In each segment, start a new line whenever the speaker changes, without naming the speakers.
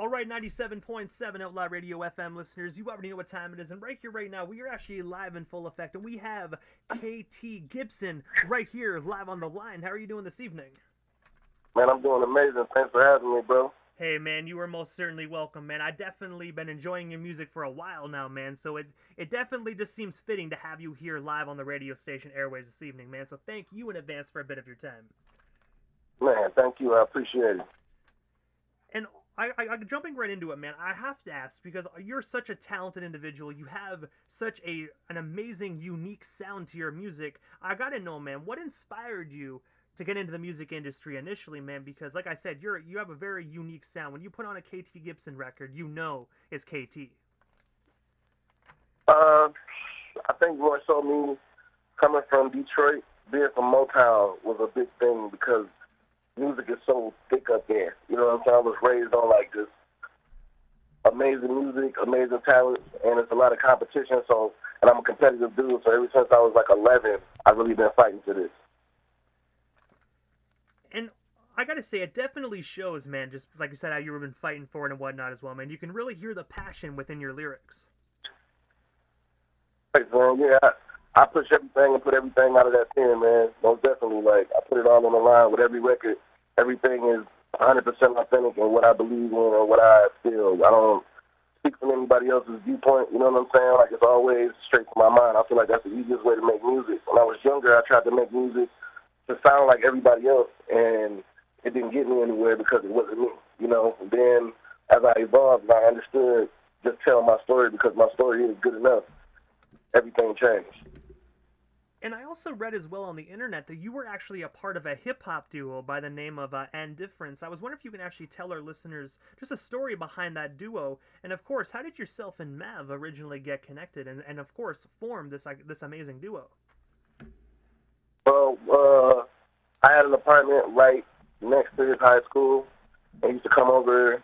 All right, 97.7 Outlaw Radio FM listeners, you already know what time it is. And right here, right now, we are actually live in full effect. And we have KT Gipson right here, live on the line. How are you doing this evening?
Man, I'm doing amazing. Thanks for having me, bro.
Hey, man, you are most certainly welcome, man. I definitely been enjoying your music for a while now, man. So it, it definitely just seems fitting to have you here live on the radio station airways this evening, man. So thank you in advance for a bit of your time.
Man, thank you. I appreciate it.
And I, I, I, jumping right into it, man. I have to ask because you're such a talented individual. You have such a an amazing, unique sound to your music. I gotta know, man, what inspired you to get into the music industry initially, man? Because, like I said, you're you have a very unique sound. When you put on a KT Gipson record, you know it's KT.
Uh, I think more so me coming from Detroit, being from Motown was a big thing because music is so thick up there. You know what I'm saying? I was raised on like this amazing music, amazing talent, and it's a lot of competition. So, and I'm a competitive dude. So ever since I was like 11, I've really been fighting for this.
And I gotta say, it definitely shows, man. Just like you said, how you've been fighting for it and whatnot as well, man. You can really hear the passion within your lyrics.
Thanks, man. Yeah, I push everything and put everything out of that pen, man. Most definitely. Like I put it all on the line with every record. Everything is 100% authentic in what I believe in and what I feel. I don't speak from anybody else's viewpoint. You know what I'm saying? Like it's always straight from my mind. I feel like that's the easiest way to make music. When I was younger, I tried to make music to sound like everybody else, and it didn't get me anywhere because it wasn't me. You know. And then as I evolved, and I understood just telling my story because my story is good enough. Everything changed.
And I also read as well on the internet that you were actually a part of a hip hop duo by the name of uh, And Difference. I was wondering if you can actually tell our listeners just a story behind that duo, and of course, how did yourself and Mav originally get connected, and, and of course, form this like, this amazing duo?
Well, uh, I had an apartment right next to his high school. I used to come over,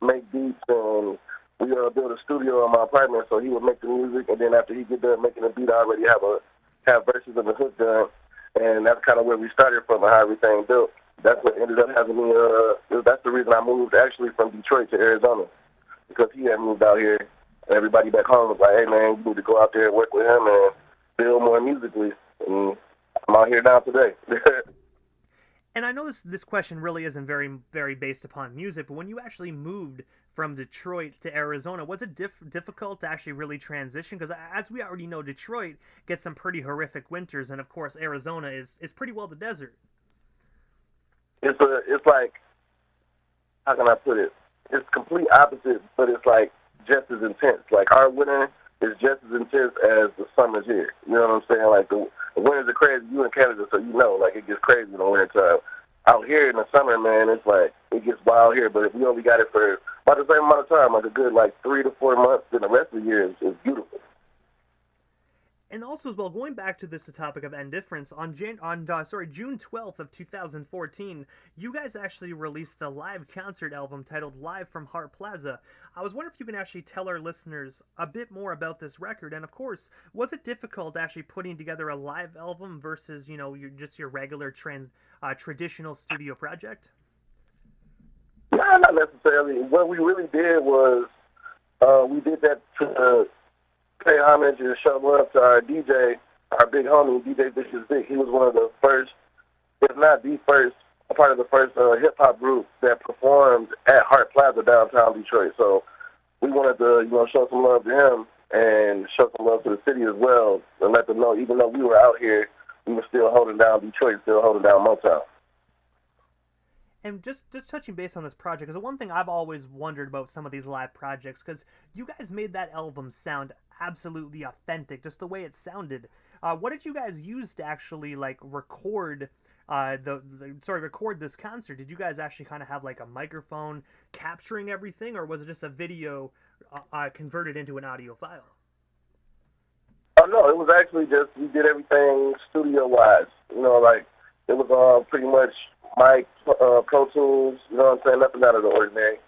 make beats, and we uh, built a studio in my apartment. So he would make the music, and then after he get done making the beat, I already have a have verses of the hook done, and that's kind of where we started from and how everything built. That's what ended up having me. Uh, that's the reason I moved actually from Detroit to Arizona because he had moved out here. And everybody back home was like, "Hey man, you need to go out there and work with him and build more musically." And I'm out here now today.
and I know this this question really isn't very very based upon music, but when you actually moved from Detroit to Arizona. Was it diff- difficult to actually really transition? Because as we already know, Detroit gets some pretty horrific winters, and of course, Arizona is is pretty well the desert.
It's a it's like how can I put it? It's complete opposite, but it's like just as intense. Like our winter is just as intense as the summer's here. You know what I'm saying? Like the, the winters are crazy. You in Canada, so you know, like it gets crazy in the winter time out here in the summer, man, it's like it gets wild here. But if we only got it for about the same amount of time, like a good like three to four months, then the rest of the year is, is beautiful.
And also as well, going back to this topic of indifference on Jan- on uh, sorry June twelfth of two thousand fourteen, you guys actually released a live concert album titled "Live from Hart Plaza." I was wondering if you can actually tell our listeners a bit more about this record, and of course, was it difficult actually putting together a live album versus you know your just your regular trans uh, traditional studio project?
No, not necessarily. What we really did was uh, we did that to pay homage and show love to our DJ, our big homie, DJ Vicious Vic. He was one of the first, if not the first, a part of the first uh, hip hop group that performed at Hart Plaza downtown Detroit. So we wanted to, you know, show some love to him and show some love to the city as well, and let them know, even though we were out here we were still holding down Detroit, still holding down Motown.
And just just touching base on this project, because the one thing I've always wondered about some of these live projects, because you guys made that album sound absolutely authentic, just the way it sounded. Uh, what did you guys use to actually like record? Uh, the, the sorry, record this concert. Did you guys actually kind of have like a microphone capturing everything, or was it just a video uh, uh converted into an audio file?
Oh no, it was actually just we did everything studio wise. You know, like it was all pretty much mic, uh, Pro Tools. You know what I'm saying? Nothing out of the ordinary.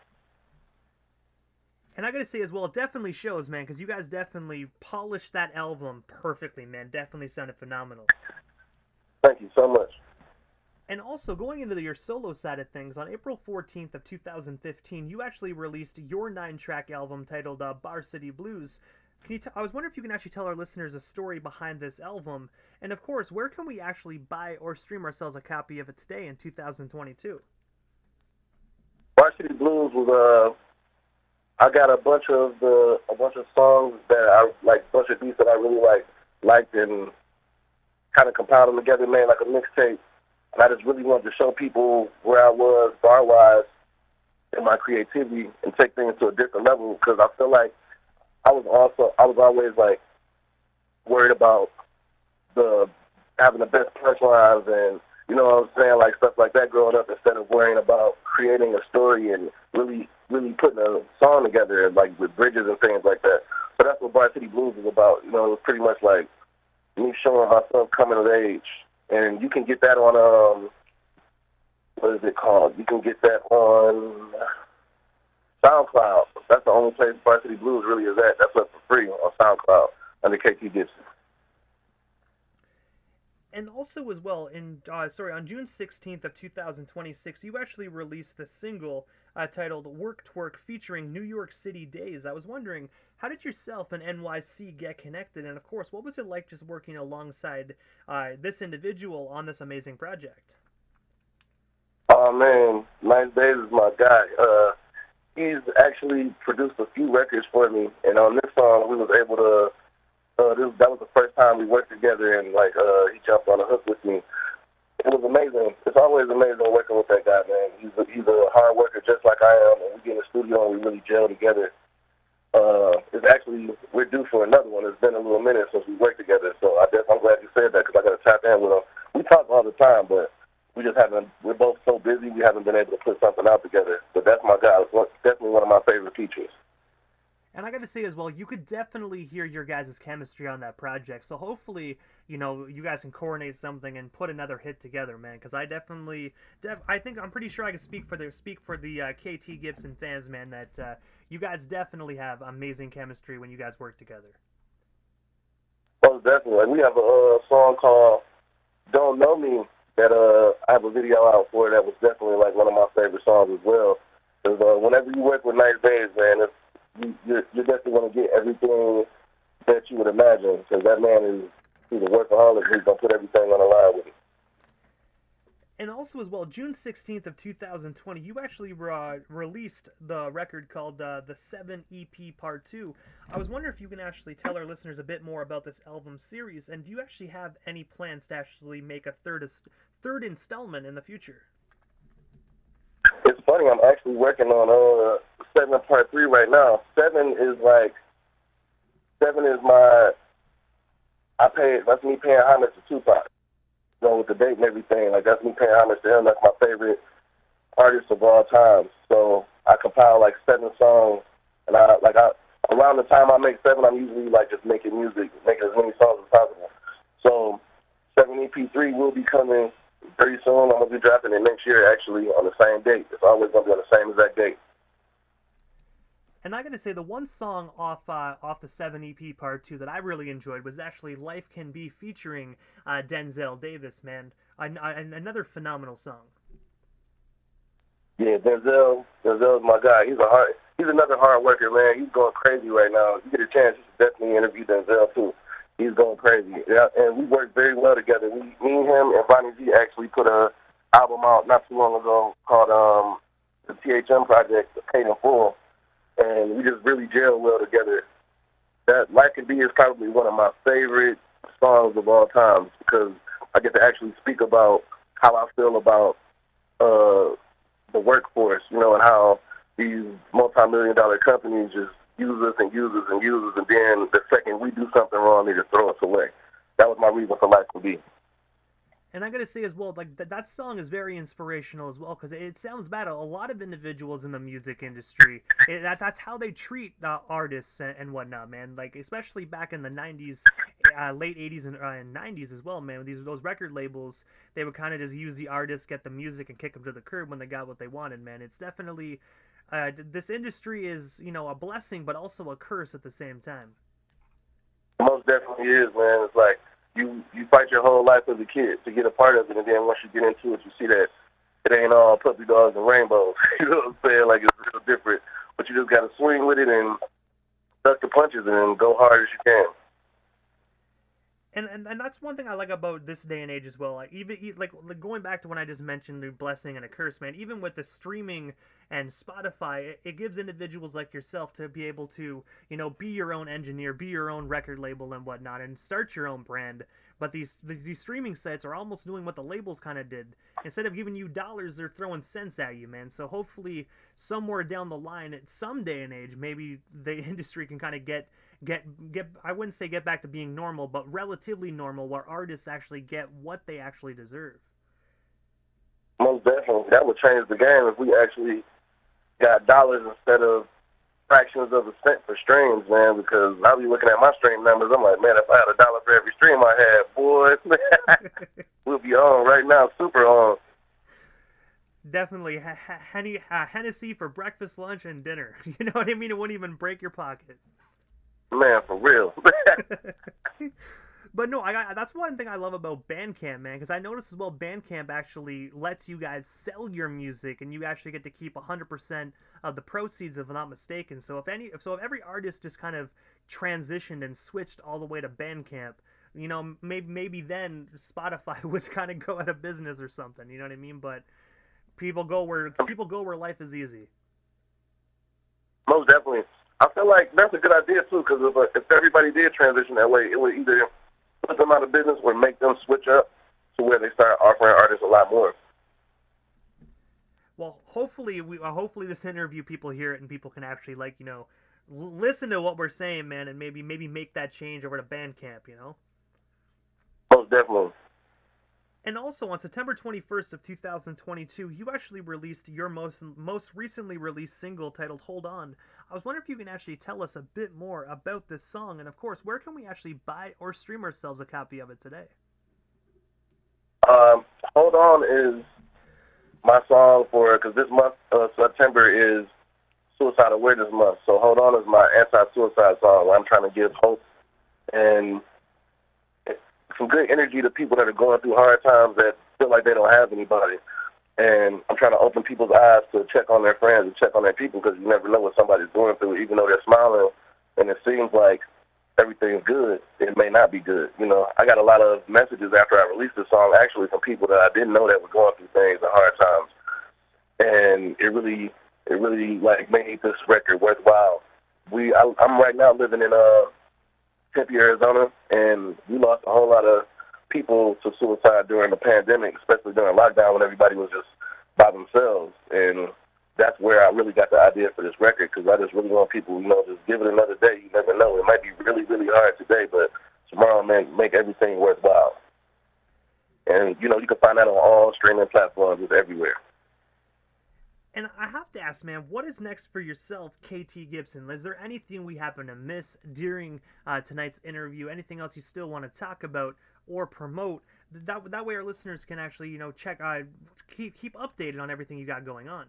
And I gotta say as well, it definitely shows, man, because you guys definitely polished that album perfectly, man. Definitely sounded phenomenal.
Thank you so much.
And also, going into your solo side of things, on April 14th of 2015, you actually released your nine-track album titled uh, Bar City Blues. Can you t- I was wondering if you can actually tell our listeners a story behind this album, and of course, where can we actually buy or stream ourselves a copy of it today in 2022?
Bar City Blues was uh, I got a bunch of the a bunch of songs that I like, a bunch of beats that I really like liked, and kind of compiled them together, made like a mixtape and I just really wanted to show people where I was bar wise in my creativity and take things to a different level because I feel like I was also I was always like worried about the having the best punchlines and you know what I'm saying like stuff like that growing up instead of worrying about creating a story and really really putting a song together and like with bridges and things like that. So that's what Bar City Blues is about. You know, it was pretty much like me showing myself coming of age and you can get that on um what is it called? You can get that on SoundCloud. That's the only place Bar City Blues really is at. That's up for free on SoundCloud under KT Gipson.
And also, as well, in uh, sorry, on June 16th of 2026, you actually released the single uh, titled "Work Twerk" featuring New York City Days. I was wondering, how did yourself and NYC get connected? And of course, what was it like just working alongside uh, this individual on this amazing project?
Oh man, Nice Days is my guy. Uh, he's actually produced a few records for me, and on this song, we was able to. Uh, this, that was the first time we worked together, and like uh, he jumped on a hook with me. It was amazing. It's always amazing working with that guy, man. He's a, he's a hard worker just like I am, and we get in the studio and we really gel together uh, is actually we're due for another one. It's been a little minute since we worked together, so I guess I'm glad you said that because I got to tap in with him. We talk all the time, but we just haven't. We're both so busy, we haven't been able to put something out together. But that's my guy. It's definitely one of my favorite features.
And I got to say as well, you could definitely hear your guys' chemistry on that project. So hopefully, you know, you guys can coordinate something and put another hit together, man. Because I definitely, def- I think I'm pretty sure I can speak for the speak for the uh, KT Gipson fans, man. That uh, you guys definitely have amazing chemistry when you guys work together.
Oh, definitely. we have a uh, song called "Don't Know Me" that uh, I have a video out for. That was definitely like one of my favorite songs as well. Because uh, whenever you work with Nice Days, man, it's, you, you're, you're definitely to get everything that you would imagine. Because that man is he's a workaholic. He's gonna put everything on the line with it
and also as well, June 16th of 2020, you actually uh, released the record called uh, the Seven EP Part Two. I was wondering if you can actually tell our listeners a bit more about this album series, and do you actually have any plans to actually make a third third installment in the future?
It's funny. I'm actually working on uh Seven Part Three right now. Seven is like Seven is my I pay that's me paying homage to Tupac you know, with the date and everything. Like that's me paying homage to him. That's my favorite artist of all time. So I compile like seven songs, and I like I around the time I make seven, I'm usually like just making music, making as many songs as possible. So seven EP three will be coming pretty soon. I'm gonna be dropping it next year actually on the same date. It's always gonna be on the same exact date.
And I gotta say, the one song off uh, off the seven EP part two that I really enjoyed was actually "Life Can Be" featuring uh, Denzel Davis. Man, another phenomenal song.
Yeah, Denzel. Denzel's my guy. He's a hard. He's another hard worker, man. He's going crazy right now. If you get a chance, you should definitely interview Denzel too. He's going crazy. And we work very well together. We, me and him and Bonnie G actually put a album out not too long ago called um the THM Project, Paid in Full and we just really gel well together. That Life Can Be is probably one of my favorite songs of all time because I get to actually speak about how I feel about uh, the workforce, you know, and how these multi-million dollar companies just use us and use us and use us, and then the second we do something wrong, they just throw us away. That was my reason for Life Can Be.
And I gotta say as well, like that, that song is very inspirational as well because it sounds bad. A lot of individuals in the music industry, it, that that's how they treat uh, artists and, and, whatnot, man. Like especially back in the '90s, uh, late '80s and, uh, and, '90s as well, man. These those record labels, they would kind of just use the artists, get the music, and kick them to the curb when they got what they wanted, man. It's definitely uh, this industry is you know a blessing, but also a curse at the same time.
Most definitely is, man. It's like you you fight your whole life as a kid to get a part of it, and then once you get into it, you see that it ain't all puppy dogs and rainbows. you know what I'm saying? Like it's real different, but you just got to swing with it and duck the punches and go hard as you can.
And, and and that's one thing I like about this day and age as well. Like even like, like going back to when I just mentioned the blessing and a curse, man. Even with the streaming and Spotify, it, it, gives individuals like yourself to be able to, you know, be your own engineer, be your own record label and whatnot, and start your own brand. But these these streaming sites are almost doing what the labels kind of did. Instead of giving you dollars, they're throwing cents at you, man. So hopefully, somewhere down the line, at some day and age, maybe the industry can kind of get get get I wouldn't say get back to being normal, but relatively normal where artists actually get what they actually deserve.
Most definitely. That would change the game if we actually got dollars instead of fractions of a cent for streams, man, because I'll be looking at my stream numbers, I'm like, man, if I had a dollar for every stream I had, boy, we'll be on right now, super on.
Definitely, uh, Hennessy for breakfast, lunch, and dinner. You know what I mean? It wouldn't even break your pocket.
Man, for real.
but no, I that's one thing I love about Bandcamp, man, because I noticed as well Bandcamp actually lets you guys sell your music, and you actually get to keep 100% of the proceeds, if I'm not mistaken. So if any, so if every artist just kind of transitioned and switched all the way to Bandcamp, you know, maybe maybe then Spotify would kind of go out of business or something. You know what I mean? But people go where people go where life is easy.
Most definitely. I feel like that's a good idea too, because if, uh, if everybody did transition that way, it would either put them out of business or make them switch up to where they start offering artists a lot more.
Well, hopefully, we uh, hopefully this interview people hear it and people can actually like you know listen to what we're saying, man, and maybe maybe make that change over to Bandcamp, you know.
Most definitely.
And also on September 21st of 2022, you actually released your most most recently released single titled "Hold On." I was wondering if you can actually tell us a bit more about this song, and of course, where can we actually buy or stream ourselves a copy of it today?
Um, "Hold On" is my song for because this month uh, September is Suicide Awareness Month. So "Hold On" is my anti-suicide song. I'm trying to give hope and some good energy to people that are going through hard times that feel like they don't have anybody. And I'm trying to open people's eyes to check on their friends and check on their people because you never know what somebody's going through, even though they're smiling and it seems like everything's good. It may not be good. You know, I got a lot of messages after I released the song, actually from people that I didn't know that were going through things and hard times, and it really, it really like made this record worthwhile. We, I, I'm right now living in uh Tempe, Arizona, and we lost a whole lot of people to suicide during the pandemic, especially during lockdown when everybody was just by themselves. And that's where I really got the idea for this record because I just really want people, you know, just give it another day. You never know. It might be really, really hard today, but tomorrow, man, make everything worthwhile. And, you know, you can find that on all streaming platforms. It's everywhere.
And I have to ask, man, what is next for yourself, KT Gipson? Is there anything we happen to miss during uh, tonight's interview? Anything else you still want to talk about or promote? That that way, our listeners can actually, you know, check, uh, keep keep updated on everything you got going on.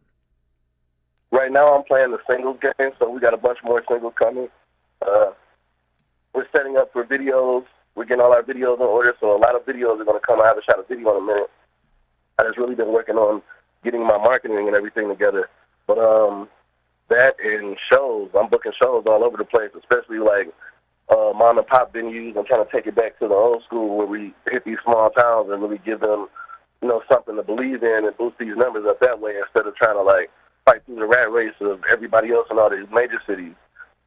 Right now, I'm playing the singles game, so we got a bunch more singles coming. Uh, we're setting up for videos. We're getting all our videos in order, so a lot of videos are going to come. I haven't shot a video in a minute. I just really been working on getting my marketing and everything together. But um, that and shows, I'm booking shows all over the place, especially like uh, mom and pop venues. I'm trying to take it back to the old school where we hit these small towns and really give them, you know, something to believe in and boost these numbers up that way instead of trying to like fight through the rat race of everybody else in all these major cities.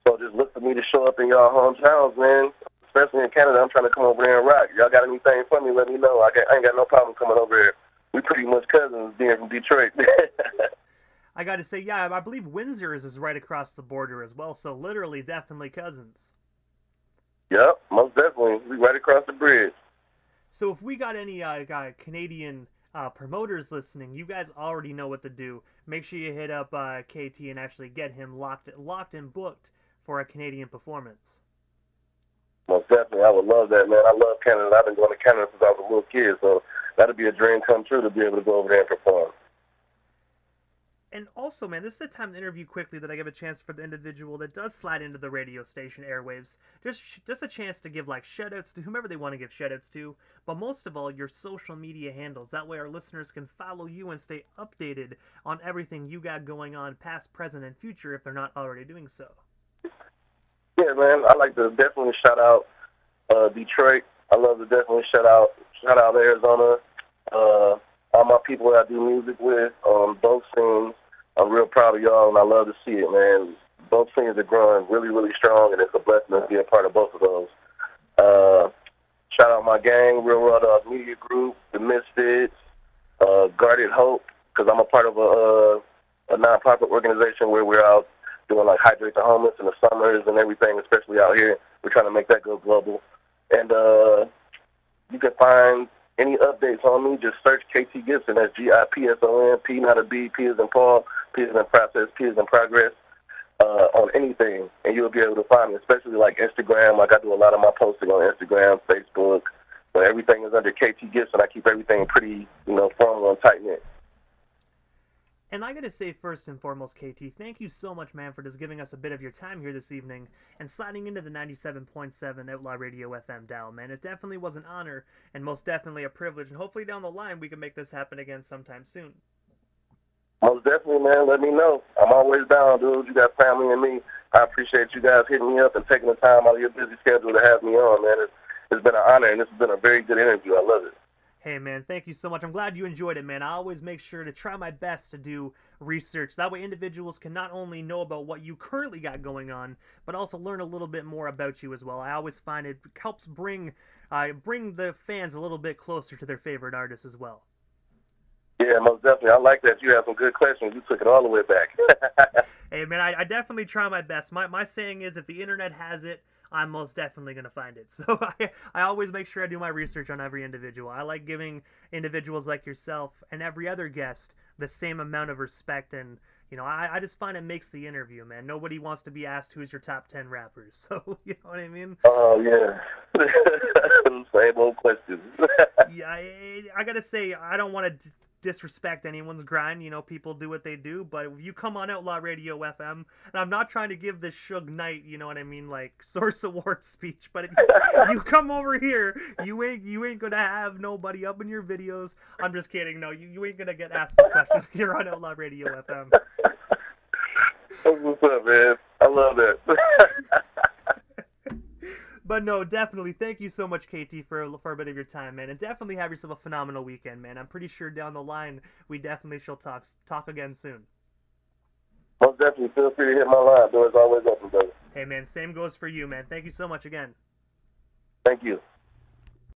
So just look for me to show up in y'all hometowns, man. Especially in Canada, I'm trying to come over there and rock. Y'all got anything for me? Let me know. I, got, I ain't got no problem coming over here we pretty much cousins being from Detroit.
I got to say, yeah, I believe Windsor is, is right across the border as well, so literally, definitely cousins.
Yep, most definitely. We right across the bridge.
So if we got any uh, Canadian uh, promoters listening, you guys already know what to do. Make sure you hit up uh, KT and actually get him locked, locked and booked for a Canadian performance.
Most definitely, I would love that, man. I love Canada. I've been going to Canada since I was a little kid, so that'd be a dream come true to be able to go over there and perform.
And also, man, this is the time to interview quickly that I give a chance for the individual that does slide into the radio station airwaves. Just, just a chance to give like shoutouts to whomever they want to give shoutouts to, but most of all, your social media handles. That way, our listeners can follow you and stay updated on everything you got going on, past, present, and future, if they're not already doing so.
Yeah, man, I like to definitely shout out uh, Detroit. I love to definitely shout out shout out Arizona. Uh, all my people that I do music with, um, both scenes. I'm real proud of y'all, and I love to see it, man. Both scenes are growing really, really strong, and it's a blessing to be a part of both of those. Uh, shout out my gang, Real Raw Dog Media Group, The Misfits, uh, Guarded Hope, because I'm a part of a, uh, a non-profit organization where we're out doing like hydrate the homeless in the summers and everything, especially out here. We're trying to make that go global. And uh, you can find any updates on me, just search KT Gipson. That's G I P S O N. P not a B. P is in Paul. P is in process. P is in progress. Uh, on anything, and you'll be able to find me, especially like Instagram. Like I do a lot of my posting on Instagram, Facebook. So everything is under KT Gipson. I keep everything pretty, you know, formal and tight knit.
And I gotta say, first and foremost, KT, thank you so much, man, for just giving us a bit of your time here this evening and sliding into the 97.7 Outlaw Radio FM dial, man. It definitely was an honor and most definitely a privilege, and hopefully down the line we can make this happen again sometime soon.
Most definitely, man. Let me know. I'm always down, dude. You got family and me. I appreciate you guys hitting me up and taking the time out of your busy schedule to have me on, man. It's, it's been an honor, and this has been a very good interview. I love it.
Hey man, thank you so much. I'm glad you enjoyed it, man. I always make sure to try my best to do research. That way individuals can not only know about what you currently got going on, but also learn a little bit more about you as well. I always find it helps bring uh, bring the fans a little bit closer to their favorite artists as well.
Yeah, most definitely. I like that. You have some good questions. You took it all the way back.
hey man, I, I definitely try my best. My my saying is if the internet has it, I'm most definitely going to find it. So I, I always make sure I do my research on every individual. I like giving individuals like yourself and every other guest the same amount of respect and you know, I, I just find it makes the interview, man. Nobody wants to be asked who's your top ten rappers. So you know what I mean?
Oh yeah, same old questions.
yeah, I, I, gotta say, I don't want to disrespect anyone's grind. You know, people do what they do. But if you come on Outlaw Radio FM, and I'm not trying to give this Suge Knight, you know what I mean, like Source Award speech, but if you, come over here, you ain't you ain't gonna have nobody up in your videos. I'm just kidding. No, you, you ain't gonna get asked questions. You're on Outlaw Radio FM.
What's up, man? I love that.
But no, definitely. Thank you so much, KT, for for a bit of your time, man, and definitely have yourself a phenomenal weekend, man. I'm pretty sure down the line we definitely shall talk talk again soon.
Most definitely. Feel free to hit my line. Doors always open, brother.
Hey, man. Same goes for you, man. Thank you so much again.
Thank you.